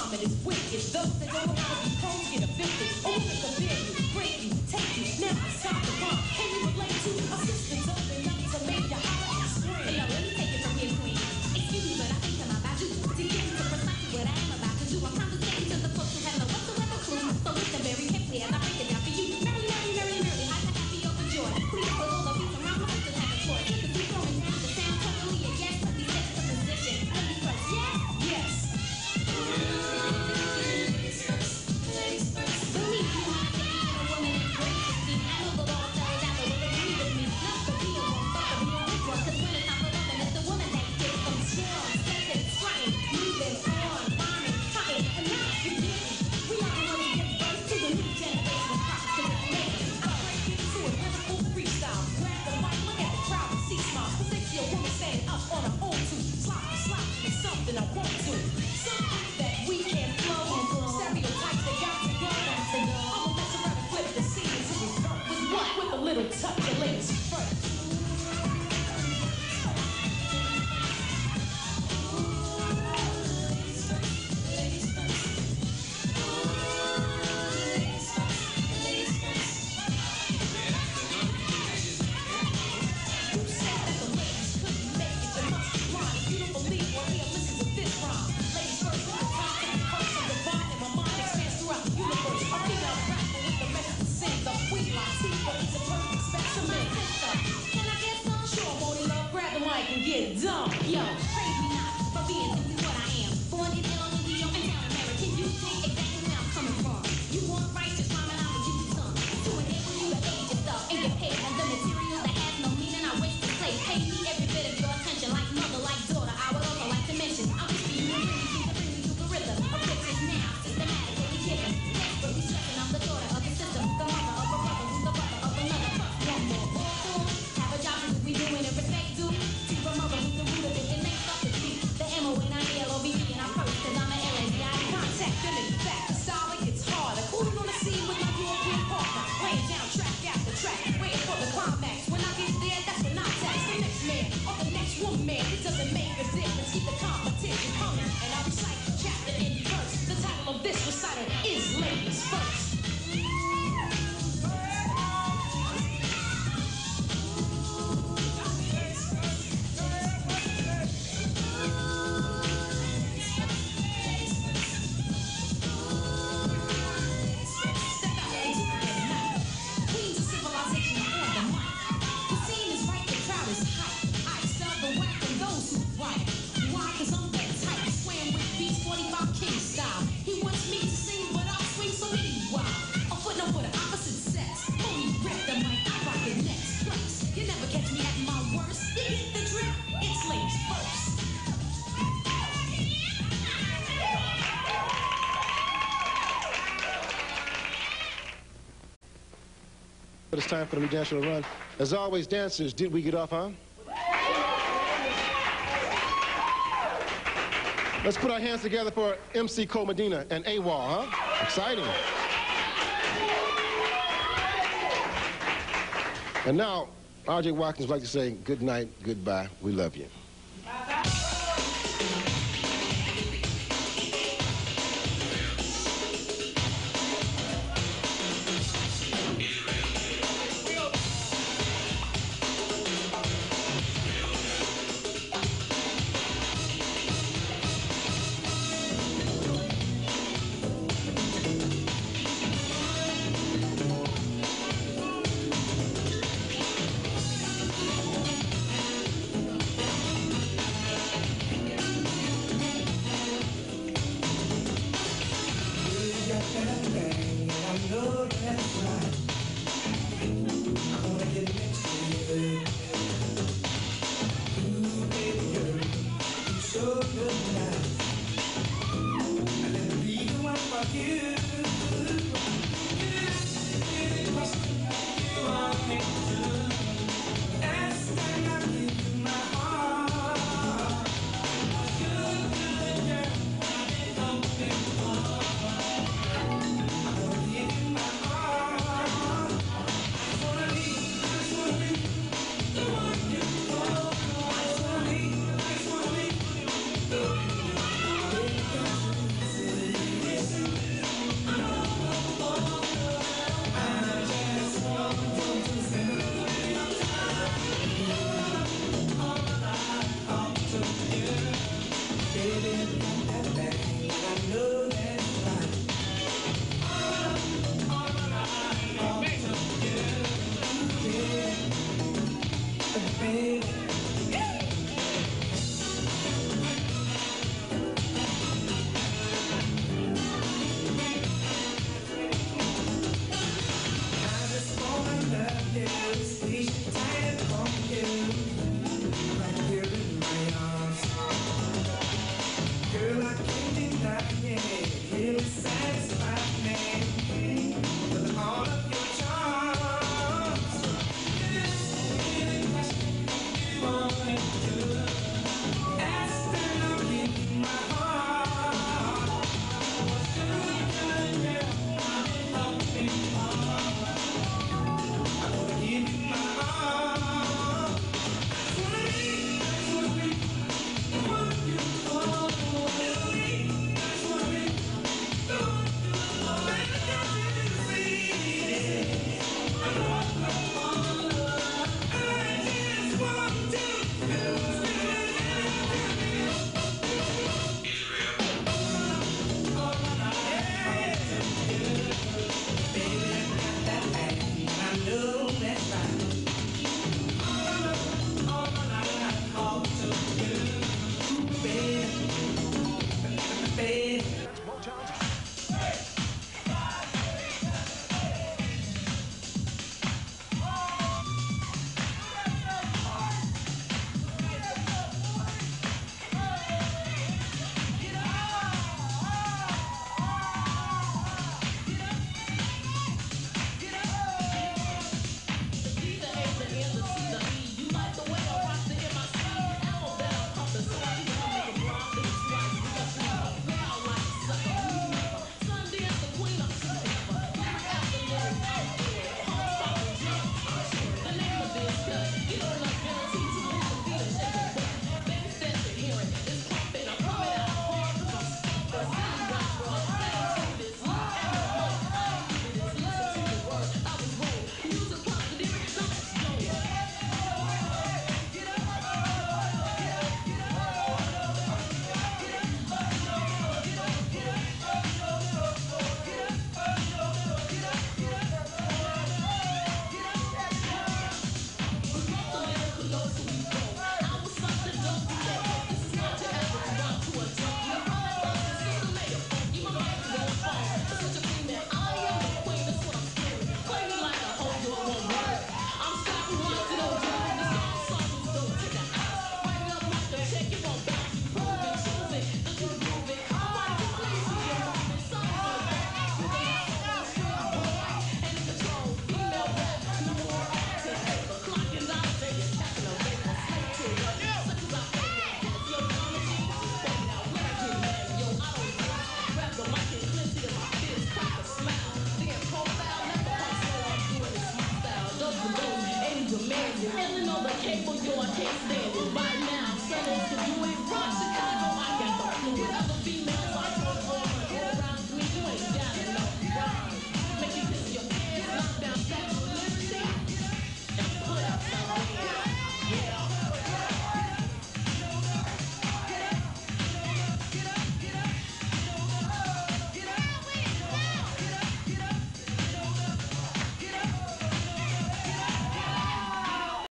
crime and it's wicked. Those that don't know how to be prone get evicted. Open the bed, break you, take you. Now it's time to run. But it's time for the national run. As always, dancers, did we get off, huh? Let's put our hands together for MC Cole Medina and AWOL, huh? Exciting. And now, RJ Watkins would like to say good night, goodbye, we love you. Taste